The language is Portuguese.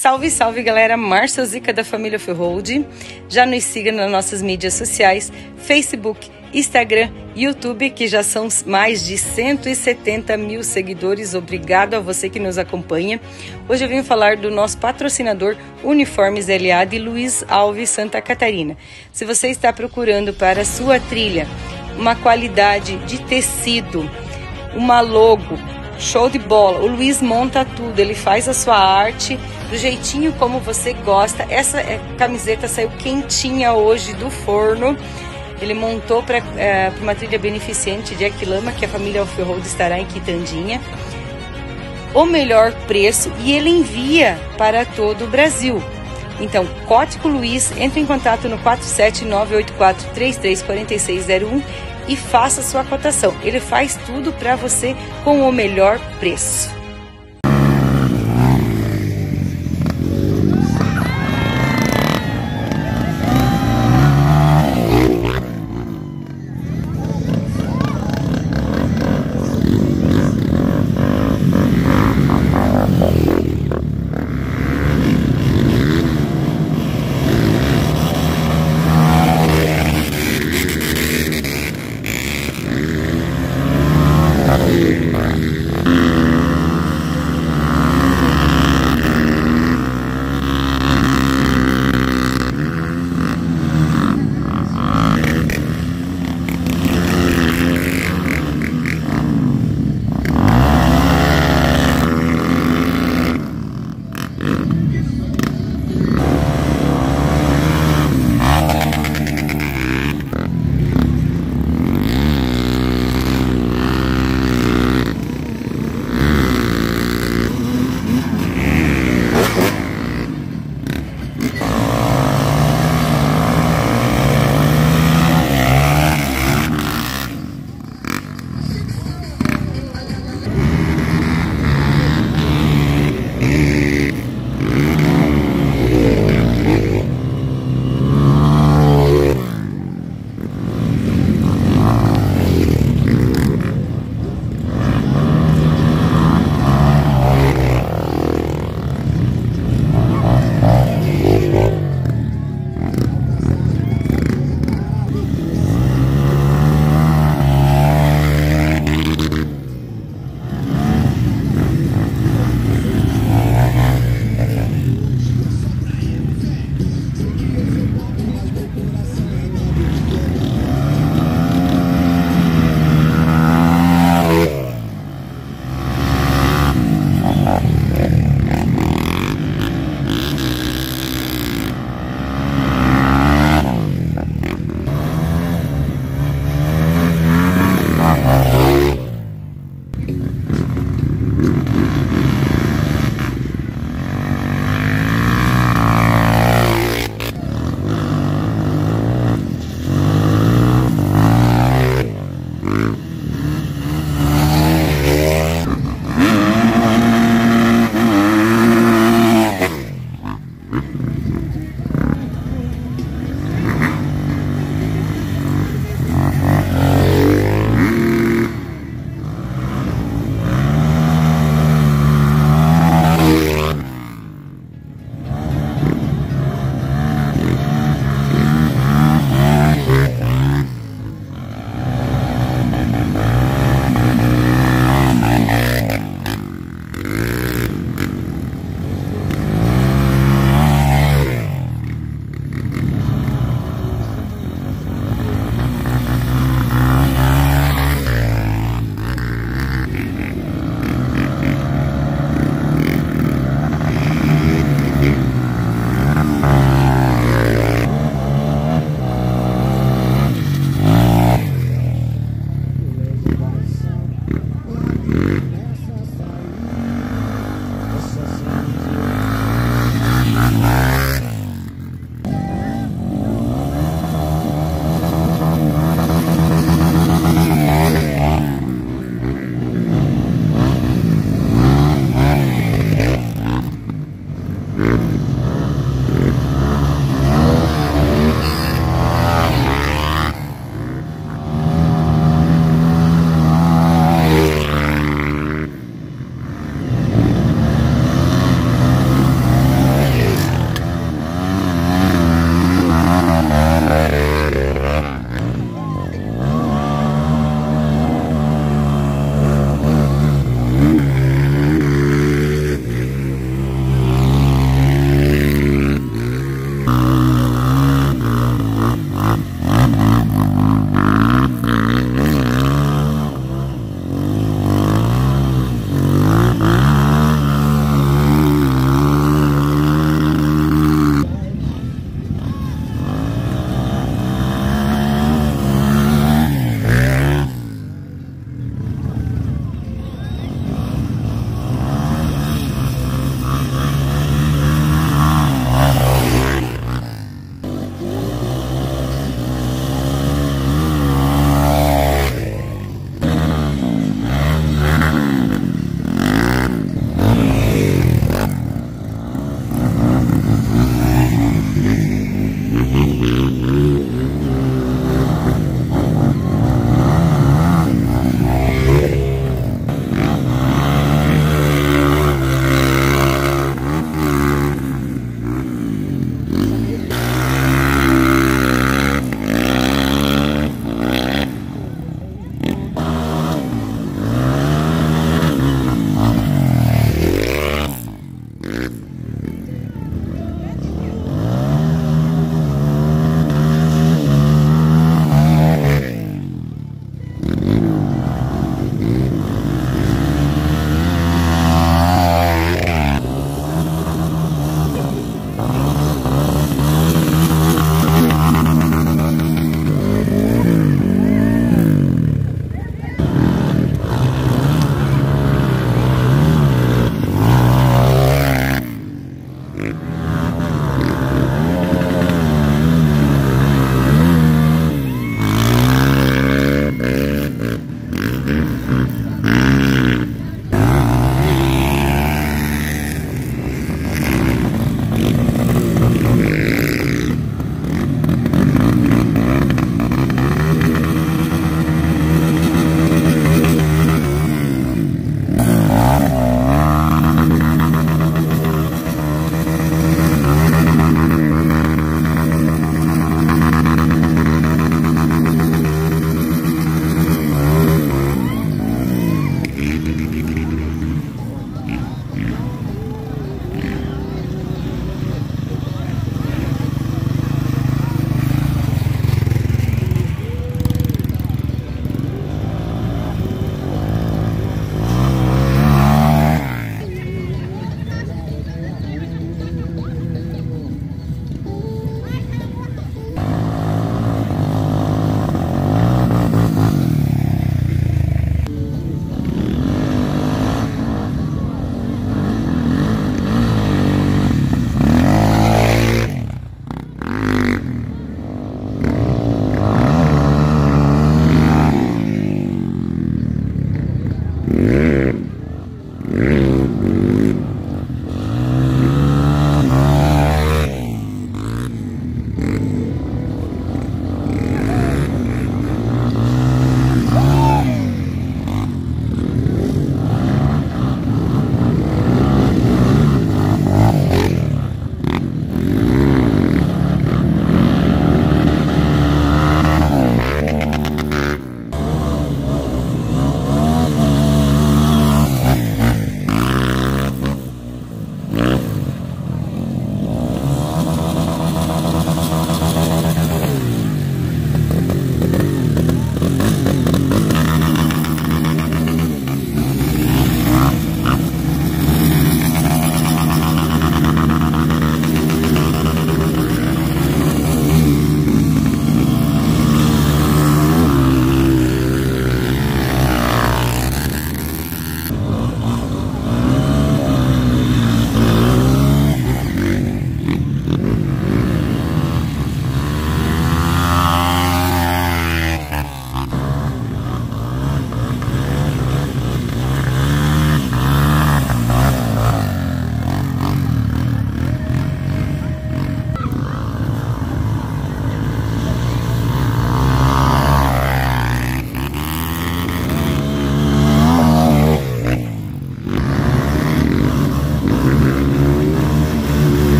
Salve, salve galera, Márcia Zica da família Ferrold. Já nos siga nas nossas mídias sociais, Facebook, Instagram, YouTube, que já são mais de 170 mil seguidores. Obrigado a você que nos acompanha. Hoje eu venho falar do nosso patrocinador Uniformes LA de Luiz Alves Santa Catarina. Se você está procurando para a sua trilha uma qualidade de tecido, uma logo, show de bola. O Luiz monta tudo, ele faz a sua arte do jeitinho como você gosta. Essa é, camiseta saiu quentinha hoje do forno. Ele montou para é, uma trilha beneficente de Aquilama, que a família Alferrold estará em Quitandinha. O melhor preço e ele envia para todo o Brasil. Então, Cótico Luiz, entre em contato no 47984334601 e faça sua cotação. Ele faz tudo para você com o melhor preço.